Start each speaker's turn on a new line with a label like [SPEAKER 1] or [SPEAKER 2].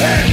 [SPEAKER 1] Hey!